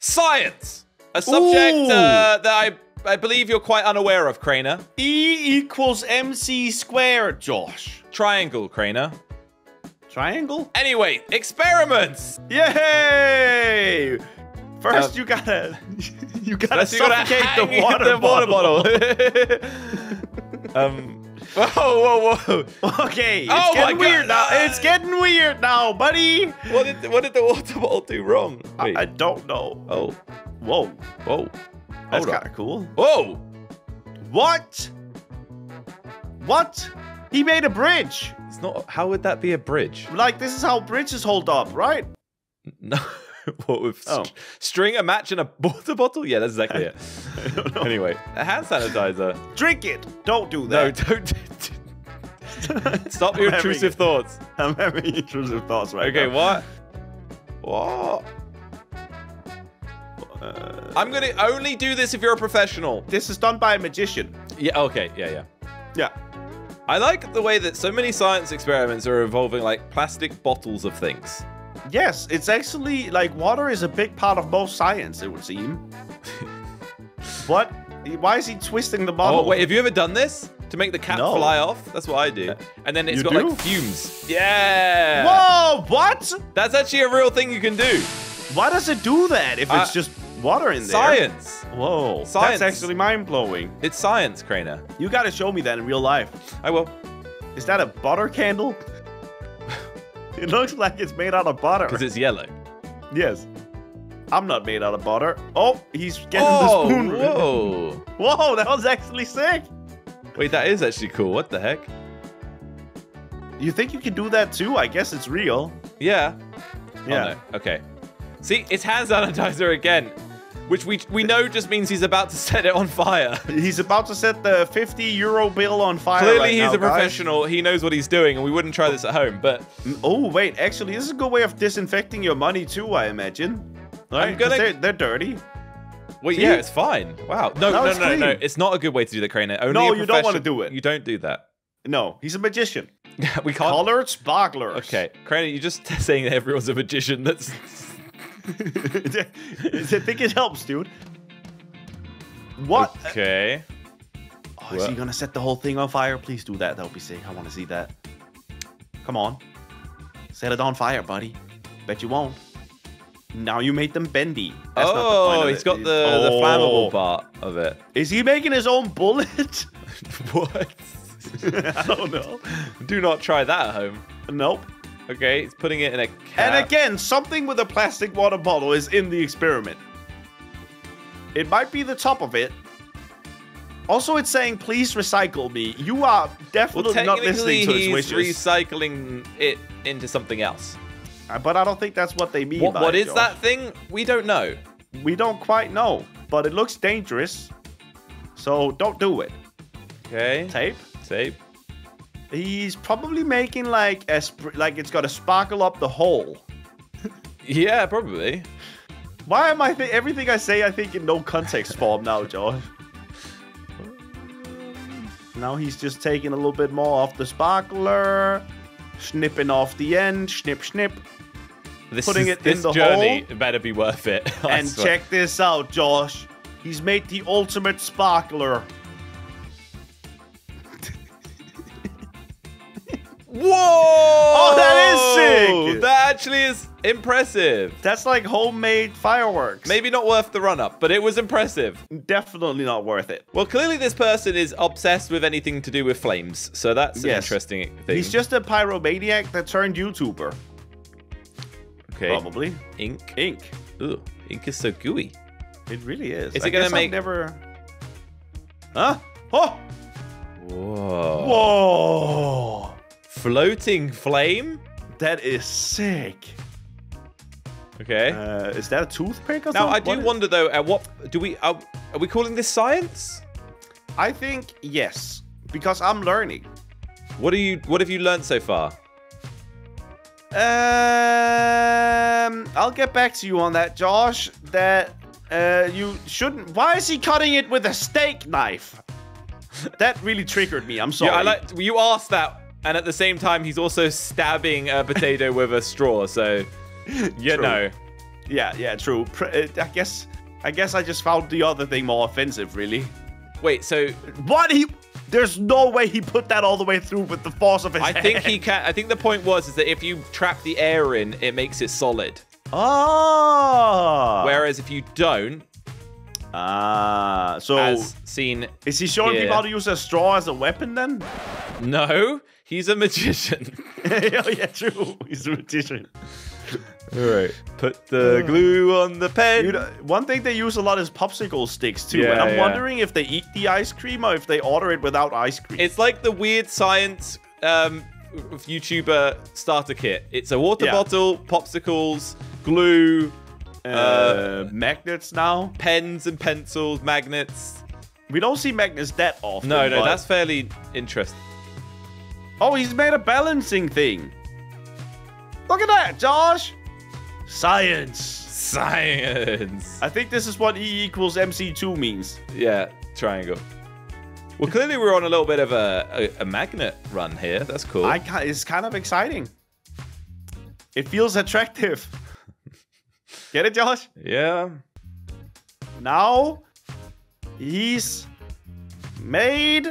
Science! A subject uh, that I, I believe you're quite unaware of, Crainer. E equals MC squared, Josh. Triangle, Crainer. Triangle? Anyway, experiments! Yay! First, Uh, you gotta, you gotta That's you gotta suffocate the water, the water bottle. bottle. um, whoa, whoa, whoa. Okay, it's Oh my getting weird now. It's getting weird now, buddy. What did, what did the water bottle do wrong? I, I don't know. oh, Whoa, whoa. that's kind of cool. Whoa! What? What? He made a bridge. It's not. How would that be a bridge? Like this is how bridges hold up, right? No. what with Oh. st- string a match in a water bottle? Yeah, that's exactly it. Anyway, a hand sanitizer. Drink it. Don't do that. No, don't. Stop your I'm having- intrusive thoughts. I'm having intrusive thoughts right Okay, now. what? What? Uh, I'm gonna only do this if you're a professional. this is done by a magician. Yeah. Okay. Yeah. Yeah. Yeah. I like the way that so many science experiments are involving like plastic bottles of things. Yes, it's actually like water is a big part of most science, it would seem. what? Why is he twisting the bottle? Oh wait, have you ever done this to make the cap No. fly off? That's what I do. And then it's You got do? like fumes. Yeah. Whoa! What? That's actually a real thing you can do. Why does it do that if it's Uh, just water in there? Science. Whoa! Science. That's actually mind blowing. It's science, Crainer. You gotta show me that in real life. I will. Is that a butter candle? It looks like it's made out of butter. Because it's yellow. Yes. I'm not made out of butter. Oh, he's getting oh, the spoon. whoa. Whoa, that was actually sick. Wait, that is actually cool. What the heck? You think you can do that too? I guess it's real. Yeah. Oh, yeah. Oh, no. Okay. See, it's hand sanitizer again, which we we know just means he's about to set it on fire. He's about to set the 50 euro bill on fire. Clearly, right he's now, a guys. professional. He knows what he's doing, and we wouldn't try this at home. But mm, Oh, wait. Actually, this is a good way of disinfecting your money too, I imagine. Right? 'Cause gonna- They're, they're dirty. well, See? yeah, it's fine. Wow. No, No, no, no, no. It's not a good way to do that, Crainer. Only No, you don't wanna do it. You don't do that. No, he's a magician. we can't. Colored sparklers. Okay, Crainer, you're just saying that everyone's a magician. That's I think it helps, dude. What? okay. Oh, is he gonna set the whole thing on fire? Please do that. That would be sick. I want to see that. Come on. Set it on fire, buddy. Bet you won't. Now you made them bendy. That's not the oh, point oh, he's got the, the Oh. flammable part of it. Is he making his own bullet? what? I don't know. Do not try that at home. Nope. Okay, it's putting it in a cap. And again, something with a plastic water bottle is in the experiment. It might be the top of it. Also, it's saying, please recycle me. You are well, definitely not listening to its he's wishes. recycling it into something else. Uh, but I don't think that's what they mean What, what it, is Josh. that thing? We don't know. We don't quite know. But it looks dangerous. So don't do it. Okay. Tape. Tape. He's probably making like a sp- like it's got to sparkle up the hole. Yeah, probably. Why am I think everything I say I think in no context form now, Josh? Now he's just taking a little bit more off the sparkler, snipping off the end, snip snip, This Putting is, it in this the journey hole. better be worth it. I and swear. check this out, Josh. He's made the ultimate sparkler. Whoa! Oh, that is sick! That actually is impressive. That's like homemade fireworks. Maybe not worth the run up, but it was impressive. definitely not worth it. Well, clearly this person is obsessed with anything to do with flames, so that's an interesting thing. He's just a pyromaniac that turned YouTuber. okay. Probably. Ink. Ink. Ooh, ink is so gooey. It really is. Is I it gonna I've make- never? Huh? Oh! Whoa. Whoa! Floating flame. That is sick. Okay. Uh, is that a toothpick or now something? I do What is- wonder though. At what do we are, are we calling this science? I think yes, because I'm learning. What are you What have you learned so far? Um, I'll get back to you on that, Josh. That uh, you shouldn't. Why is he cutting it with a steak knife? That really triggered me. I'm sorry. Yeah, I like you asked that, and at the same time, he's also stabbing a potato with a straw. So, you True. know, Yeah, yeah, true. Uh, I guess, I guess I just found the other thing more offensive, really. Wait, so What he? There's no way he put that all the way through with the force of his I think he can. I think the point was is that if you trap the air in, it makes it solid. Ah. Whereas if you don't, Ah. so as seen, is he showing here- people how to use a straw as a weapon then? no, he's a magician. oh yeah, true. He's a magician. All right, put the glue on the pen. Dude, uh, one thing they use a lot is popsicle sticks too, and Yeah, I'm yeah. wondering if they eat the ice cream or if they order it without ice cream. It's like the weird science um, YouTuber starter kit. It's a water Yeah. bottle, popsicles, glue, uh, magnets now. pens and pencils, magnets. We don't see magnets that often. No, no, but- that's fairly interesting. Oh, he's made a balancing thing. Look at that, Josh. Science. Science. I think this is what E equals MC2 means. Yeah, triangle. Well, clearly we're on a little bit of a, a, a magnet run here. That's cool. I it's kind of exciting. It feels attractive. Get it, Josh? yeah. Now he's made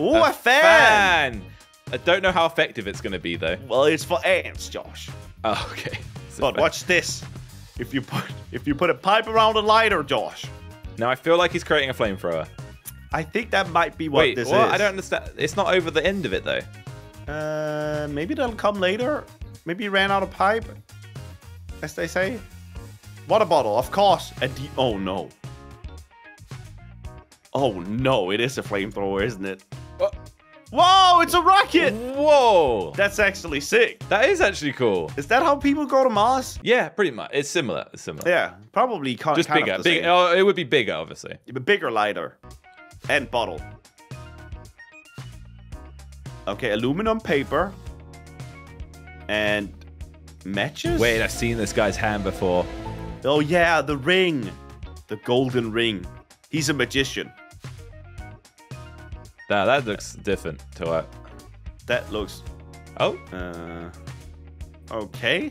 ooh, a, A fan. fan. I don't know how effective it's going to be though. Well, it's for ants, Josh. Oh, okay. But watch this. If you put if you put a pipe around a lighter, Josh, Now I feel like he's creating a flamethrower. I think that might be what Wait, this what? is. I don't understand. It's not over the end of it though. Uh, maybe that'll come later. Maybe he ran out of pipe, as they say. Water bottle, of course. And the oh no. Oh no, it is a flamethrower, isn't it? What? Whoa, it's a rocket! Whoa! That's actually sick. That is actually cool. Is that how people go to Mars? Yeah, pretty much. It's similar. It's similar. Yeah, probably ca- Just kind bigger. Of the Big. Oh, it would be bigger, obviously. A bigger lighter and bottle. Okay, aluminum paper and matches. Wait, I've seen this guy's hand before. Oh yeah, the ring, the golden ring. He's a magician. That that looks different to what? That looks. Oh, Uh, okay.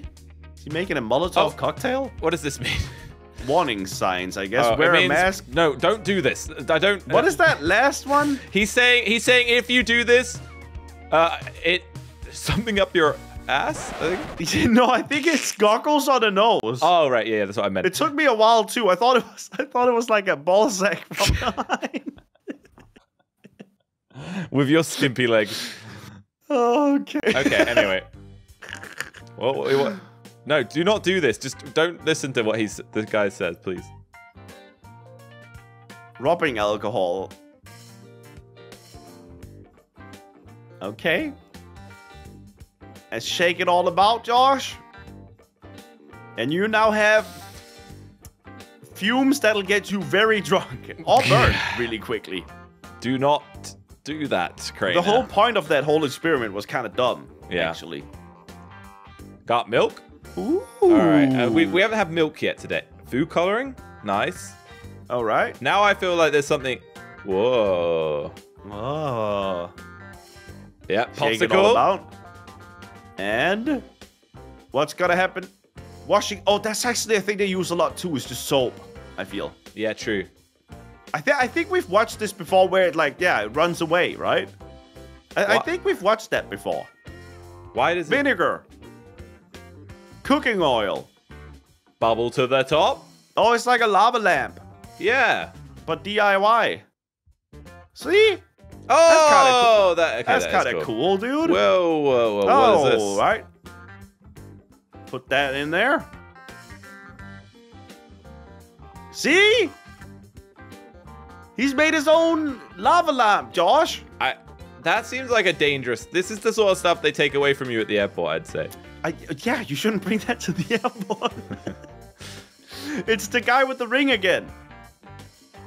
Is he making a Molotov Oh. cocktail? what does this mean? Warning signs, I guess. Oh, Wear means- a mask. No, don't do this. I don't. What is that last one? He's saying. He's saying if you do this, uh, it something up your ass. I think. no, I think it's goggles on the nose. Oh right, yeah, yeah, that's what I meant. It took me a while too. I thought it was. I thought it was like a ball sack from behind. With your skimpy legs. okay. Okay. Anyway. what, what, what? No, do not do this. Just don't listen to what he's the guy says, please. Rubbing alcohol. Okay. And shake it all about, Josh. And you now have fumes that'll get you very drunk or burn really quickly. Do not do that, Craig. The whole point of that whole experiment was kind of dumb, Yeah. actually. got milk. Ooh. All right, uh, we we haven't had milk yet today. Food coloring, nice. All right. Now I feel like there's something. Whoa. Oh. Yeah, Shake it all popsicle. And what's gonna happen? Washing. Oh, that's actually a thing they use a lot too. Is just soap. I feel. Yeah, true. I think I think we've watched this before, where it like yeah, it runs away, right? I, I think we've watched that before. Why does it Vinegar, cooking oil. bubble to the top? Oh, it's like a lava lamp, Yeah. but DIY. See, Oh, that's that kind of cool. dude. Whoa, whoa, whoa! oh, what is oh, this? right. Put that in there. See? He's made his own lava lamp, Josh. I. That seems like a dangerous. This is the sort of stuff they take away from you at the airport. I'd say. I, yeah, you shouldn't bring that to the airport. it's the guy with the ring again.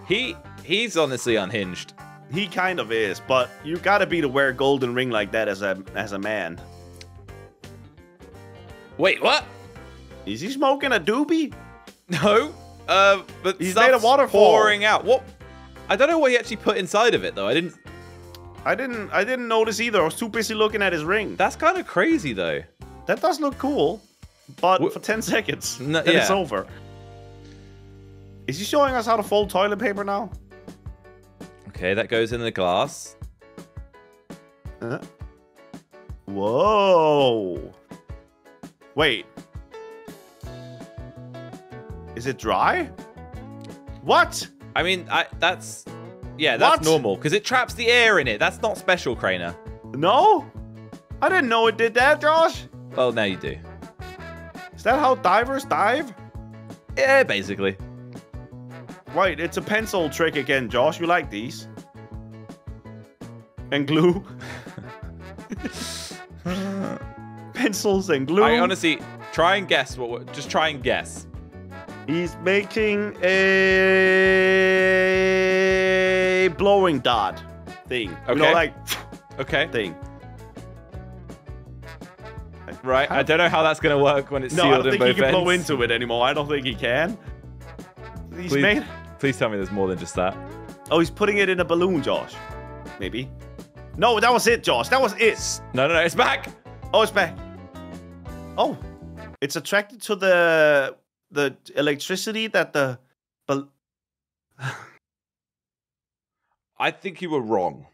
He he's honestly unhinged. He kind of is, but you gotta be to wear a golden ring like that as a as a man. Wait, what? Is he smoking a doobie? No. Uh, but He's made a waterfall. pouring out. What? I don't know what he actually put inside of it though. I didn't. I didn't I didn't notice either. I was too busy looking at his ring. That's kind of crazy though. That does look cool, but Wh- for 10 seconds, No, then it's over. Is he showing us how to fold toilet paper now? Okay, that goes in the glass. Uh, whoa. Wait. Is it dry? What? I mean, I that's yeah, that's What? normal because it traps the air in it. That's not special, Crainer. No? I didn't know it did that, Josh. Well, now you do. Is that how divers dive? Yeah, basically. Right, it's a pencil trick again, Josh. You like these? And glue. Pencils and glue. I honestly try and guess what. Just try and guess. He's making a blowing dart thing. Okay. You know, like Okay. thing. Right. I don't know how that's gonna work when it's No, I sealed don't in think he both can blow into it anymore. I don't think he can. He's Please, made. Please tell me there's more than just that. Oh, he's putting it in a balloon, Josh. Maybe. No, that was it, Josh. That was it. No, no, no. It's back. Oh, it's back. Oh, it's attracted to the the electricity that the. Bal- I think you were wrong.